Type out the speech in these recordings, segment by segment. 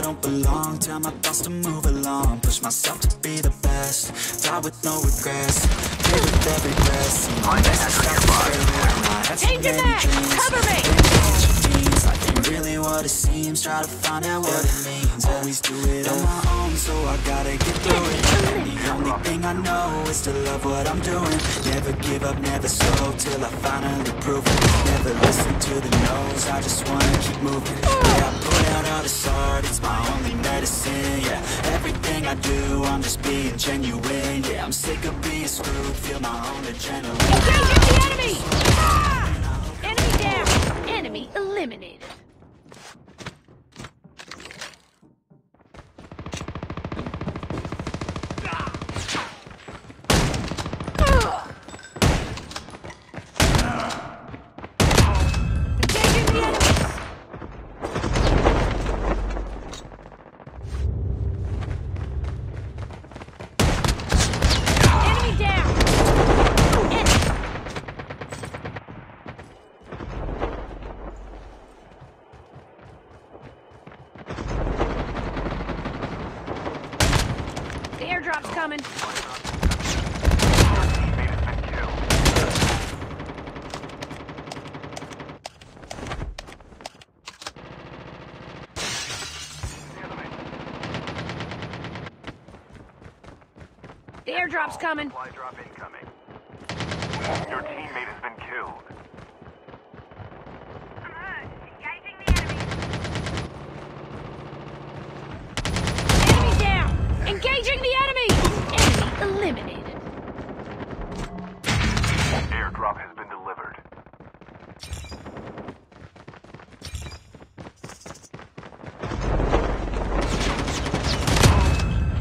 I don't belong, tell my thoughts to move along. Push myself to be the best, die with no regrets. Live with every breath, my best self Change your back! Cover me! What it seems Try to find out what it means. Always do it on my own So I gotta get through it. The only thing I know Is to love what I'm doing. Never give up, never slow Till I finally prove it. Never listen to the no's I just wanna keep moving. Yeah, I put out all this art It's my only medicine, yeah. Everything I do I'm just being genuine Yeah, I'm sick of being screwed Feel my own adrenaline. Engaging the enemy! Ah! Enemy down! Enemy eliminated. Engaging the enemies! Enemy down! Enemy! The airdrop's coming. The airdrop's coming. Supply drop incoming. Your teammate has been killed. Enemy down! Engaging the enemy! Enemy eliminated. Airdrop has been delivered.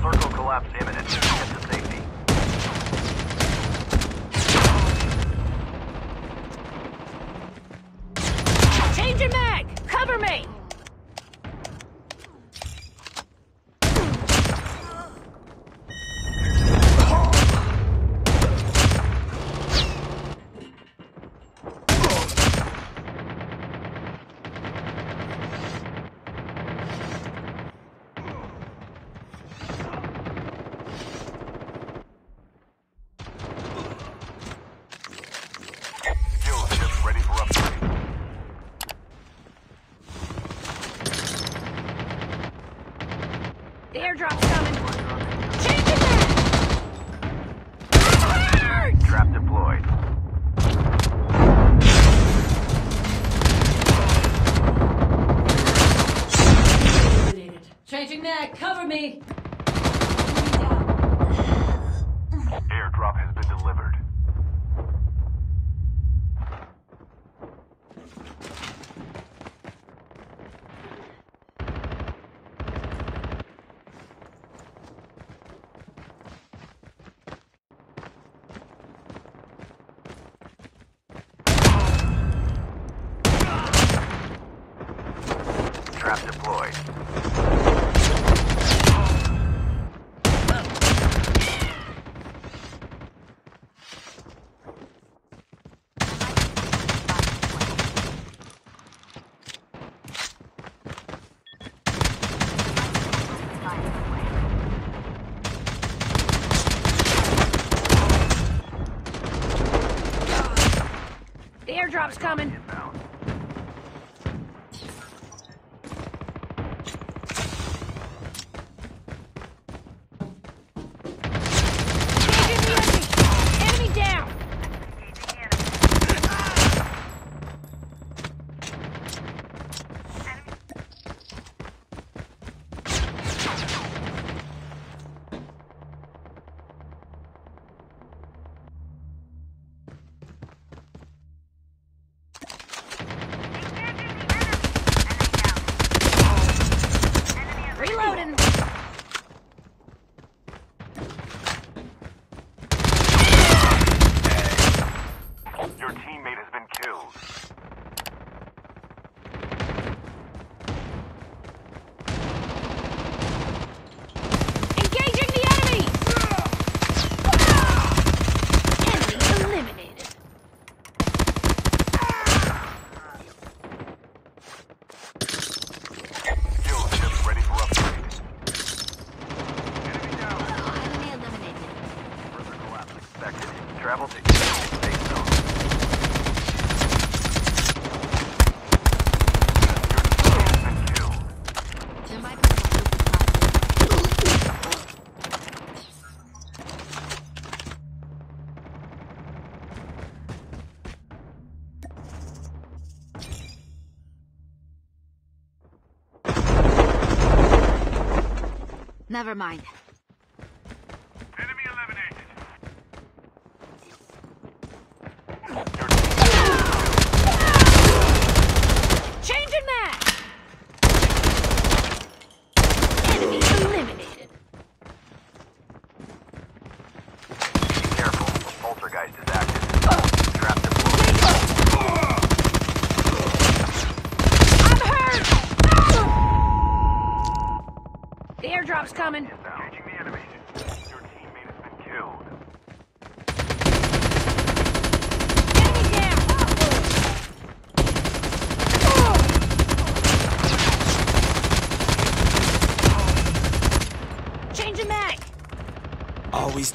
Circle collapse imminent. Get to safety. Changing mag! Cover me! Changing mag, cover me! Airdrop has been delivered. Trap deployed. Airdrop's coming. Never mind. Enemy eliminated. Changing mag! Enemy eliminated. Be careful. Poltergeist is active. Trap deployed. I'm hurt! The coming. Engaging the enemy. Your teammate has been killed. Enemy down! Changing mag! Always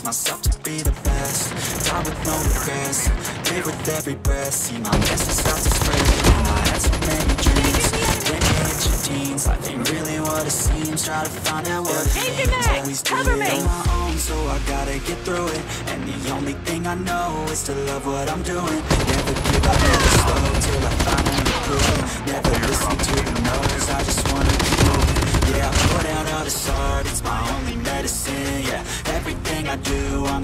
Push myself to be the best. Die with no regrets. Live with every breath. See my message start to spread. I had so many dreams. When you hit your teens, life ain't really what it seems. Try to find out what it your means. Always Cover it me. on my own, so I gotta get through it. And the only thing I know is to love what I'm doing. Never give up, never slow till I finally prove. Never listen to the no's. I just wanna